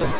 I'm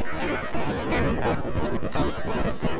I'm sorry.